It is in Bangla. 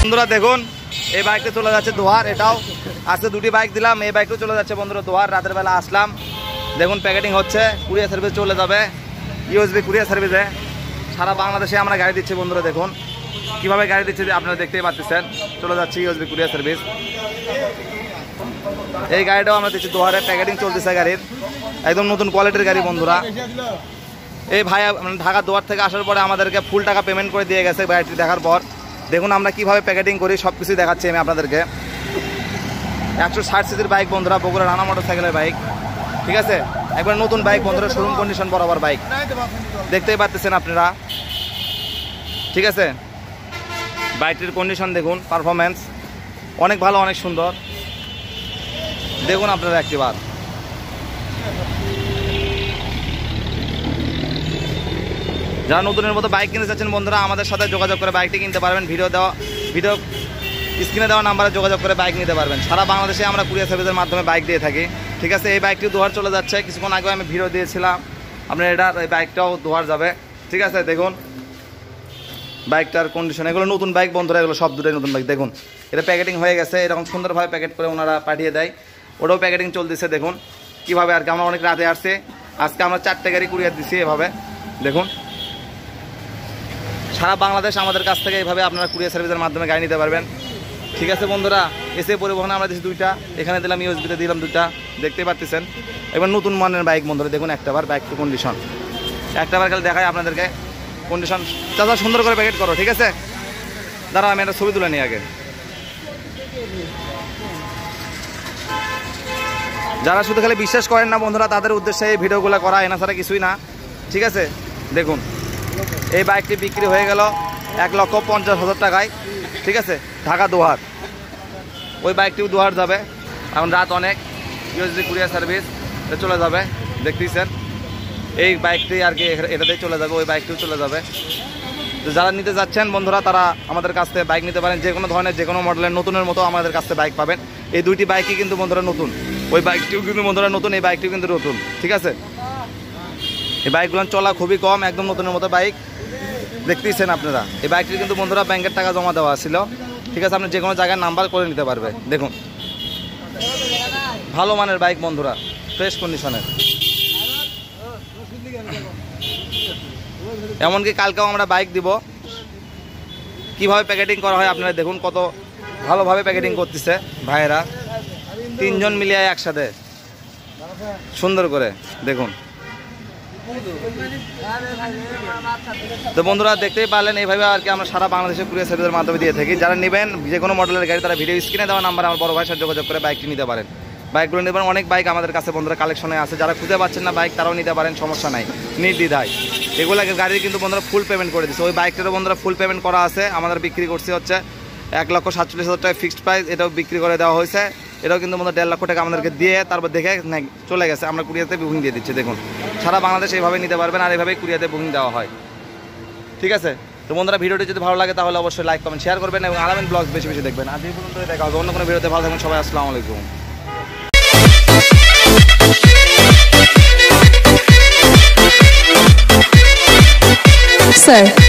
বন্ধুরা, দেখুন, এই বাইকটা চলে যাচ্ছে দোহার এটাও আজকে দুটি বাইক দিলাম, এই বাইকটাও চলে যাচ্ছে বন্ধুরা দোহার রাতের বেলা আসলাম। দেখুন প্যাকেটিং হচ্ছে কুরিয়ার সার্ভিস চলে যাবে ইউএসবি কুরিয়ার সার্ভিসে সারা বাংলাদেশে আমরা গাড়ি দিচ্ছি বন্ধুরা, দেখুন। কীভাবে গাড়ি দিচ্ছি আপনারা দেখতেই পাচ্ছেন। চলে যাচ্ছে ইউএসবি কুরিয়ার সার্ভিস এই গাড়িটাও আমরা দিচ্ছি দোহারে প্যাকেটিং চলতেছে গাড়ির। একদম নতুন কোয়ালিটির গাড়ি বন্ধুরা। এই ভাই মানে ঢাকা দোয়ার থেকে আসার পরে আমাদেরকে ফুল টাকা পেমেন্ট করে দিয়ে গেছে গাড়িটি দেখার পর। দেখুন আমরা কীভাবে প্যাকেটিং করি সব কিছুই দেখাচ্ছি আমি আপনাদেরকে। একশো ষাট সিসির বাইক বন্ধুরা, বগুড়া রানা মোটর সাইকেলের বাইক ঠিক আছে? একবার নতুন বাইক বন্ধুরা শোরুম কন্ডিশন বরাবর বাইক দেখতেই পাচ্ছেন আপনারা। ঠিক আছে? বাইকটির কন্ডিশন দেখুন পারফরমেন্স অনেক ভালো, অনেক সুন্দর। দেখুন আপনারা একটিবার। যারা নতুনের মতো বাইক কিনতে চাচ্ছেন বন্ধুরা, আমাদের সাথে যোগাযোগ করে বাইকটি কিনতে পারবেন। ভিডিও দেওয়া ভিডিও স্ক্রিনে দেওয়া নাম্বারে যোগাযোগ করে বাইক নিতে পারবেন। সারা বাংলাদেশে আমরা কুরিয়ার সার্ভিসের মাধ্যমে বাইক দিয়ে থাকি। ঠিক আছে, এই বাইকটি দোহার চলে যাচ্ছে। কিছুক্ষণ আগে আমি ভিডিও দিয়েছিলাম। আপনার এটা এই বাইকটাও দোহার যাবে। ঠিক আছে, দেখুন। বাইকটার কন্ডিশন এগুলো নতুন বাইক বন্ধুরা, এগুলো সব দুটোই নতুন বাইক দেখুন, এটা প্যাকেটিং হয়ে গেছে। এরকম সুন্দরভাবে প্যাকেট করে ওনারা পাঠিয়ে দেয়। ওটাও প্যাকেটিং চলতেছে, দেখুন। কীভাবে আর কি, আমরা অনেক রাতে আসছে। আজকে আমরা চারটে গাড়ি কুরিয়ার দিছি এভাবে। দেখুন। সারা বাংলাদেশ আমাদের কাছ থেকে এইভাবে আপনারা কুরিয়ার সার্ভিসের মাধ্যমে গাড়ি নিতে পারবেন। ঠিক আছে বন্ধুরা, এসে পরিবহনে আমরা দিচ্ছি দুইটা, এখানে দিলাম ইউএসবিতে দিলাম দুইটা দেখতেই পাচ্ছেন এবার নতুন মানের বাইক বন্ধুরা, দেখুন একটা বার বাইক টু কন্ডিশন একটা বার খালি দেখায় আপনাদেরকে কন্ডিশন চাচা সুন্দর করে প্যাকেট করো, ঠিক আছে? দাঁড়া আমি একটা ছবি তুলে নিই আগে। যারা শুধু খালি বিশ্বাস করেন না বন্ধুরা, তাদের উদ্দেশ্যে এই ভিডিওগুলো করা এনা ছাড়া কিছুই না। ঠিক আছে? দেখুন। এই বাইকটি বিক্রি হয়ে গেল এক লক্ষ পঞ্চাশ হাজার টাকায়। ঠিক আছে? ঢাকা দোহার। ওই বাইকটিও দোহার যাবে। এখন রাত অনেক। ইউএসডি কুরিয়ার সার্ভিস চলে যাবে। দেখতেছেন এই বাইকটি আর কি এটাতেই চলে যাবে। ওই বাইকটিও চলে যাবে। তো যারা নিতে যাচ্ছেন, বন্ধুরা, তারা আমাদের কাছ থেকে বাইক নিতে পারেন। যে কোনো ধরনের যে কোনো মডেলের নতুনের মতো আমাদের কাছ থেকে বাইক পাবেন। এই দুইটি বাইকই কিন্তু বন্ধুরা নতুন। ওই বাইকটিও কিন্তু বন্ধুরা নতুন, এই বাইকটিও কিন্তু নতুন। ঠিক আছে? এই বাইকগুলো চলা খুবই কম, একদম নতুনের মতো বাইক। দেখতেইছেন আপনারা, এই বাইকটির কিন্তু বন্ধুরা ব্যাংকের টাকা জমা দেওয়া ছিল। ঠিক আছে, আপনি যে কোনো জায়গায় নাম্বার করে নিতে পারবে। দেখুন, ভালো মানের বাইক বন্ধুরা ফ্রেশ কন্ডিশনের এমনকি কালকেও আমরা বাইক দিব। কীভাবে প্যাকেটিং করা হয় আপনারা দেখুন, কত ভালোভাবে প্যাকেটিং করতেছে ভাইয়েরা। তিনজন মিলিয়ে একসাথে। সুন্দর করে, দেখুন। তো বন্ধুরা দেখতেই পারলেন, এইভাবে আর কি আমরা সারা বাংলাদেশে কুরিয়ার সার্ভিসের মাধ্যমে দিয়ে থাকি। যারা নেবেন, যে কোনো মডেলের গাড়ি, তারা ভিডিও স্ক্রিনে দেওয়া নাম্বার আমার বড় ভাইয়ের সাথে যোগাযোগ করে বাইকটি নিতে পারেন। বাইকগুলো নেবেন অনেক বাইক আমাদের কাছে বন্ধুরা কালেকশনে আছে। যারা খুঁজে পাচ্ছেন না বাইক তারাও নিতে পারেন, সমস্যা নাই। নির্দ্বিধায়। এগুলো গাড়ির কিন্তু বন্ধুরা ফুল পেমেন্ট করে দিচ্ছে। ওই বাইকটারও বন্ধুরা ফুল পেমেন্ট করা আছে। আমাদের বিক্রি করছে হচ্ছে এক লক্ষ সাতচল্লিশ হাজার টাকা ফিক্সড প্রাইস এটাও বিক্রি করে দেওয়া হয়েছে। এটাও কিন্তু আমাদের দেড় লক্ষ টাকা আমাদেরকে দিয়ে তারপর দেখে চলে গেছে। আমরা কুরিয়াতে বুকিং দিয়ে দিচ্ছি, দেখুন। সারা বাংলাদেশ এইভাবে নিতে পারবেন আর এইভাবেই কুরিয়াতে বুকিং দেওয়া হয়। ঠিক আছে? তো বন্ধুরা, ভিডিওটি যদি ভালো লাগে, তাহলে অবশ্যই লাইক কমেন্ট শেয়ার করবেন এবং আলামিন ব্লগ বেশি বেশি দেখবেন। আজ এই পর্যন্ত দেখা হবে অন্য কোনো ভিডিওতে। ভালো থাকবেন, সবাই, আসসালামু আলাইকুম। Sir.